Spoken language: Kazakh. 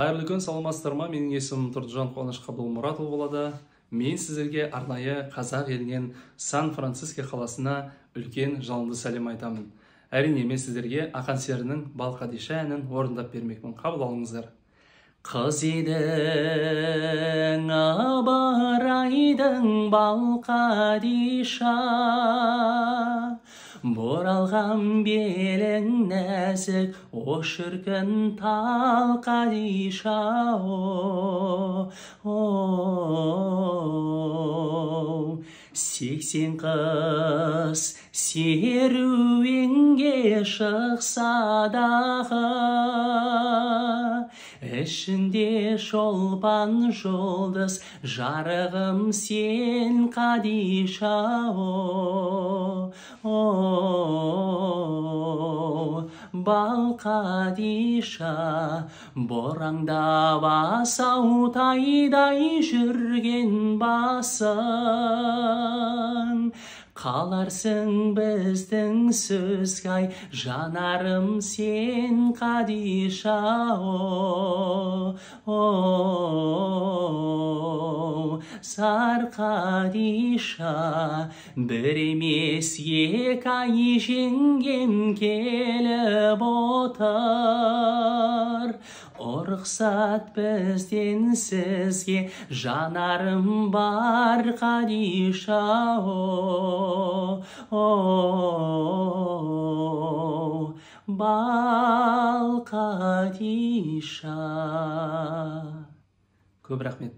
қайырлы күн саламатсыздар ма менің есімім тұрдыжан қуаныш қабдылмұратұлы болады. Мен сіздерге арнайы қазақ елінен сан франциско қаласына үлкен жалынды сәлем айтамын. Әрине мен сіздерге ақан серінің балқадиша әнін орындап бермекпін. Қабыл алыңыздар. Қыз едің ыбырайдың балқадиша бұралған белің нәзік о шіркін тал қадиша о. Сексен қыз серуенге шықса дағы ішінде шолпан жұлдыз жарығым сен қадиша о балқадиша бораңдап асау тайдай жүрген басың қаларсың біздің сөзге ай жанарым сен қадиша о сарқадиша бір емес екі ай жеңгем келіп отыр ұрықсат бізден сізге. Жанарым бар қадиша о балқадиша көп рахмет.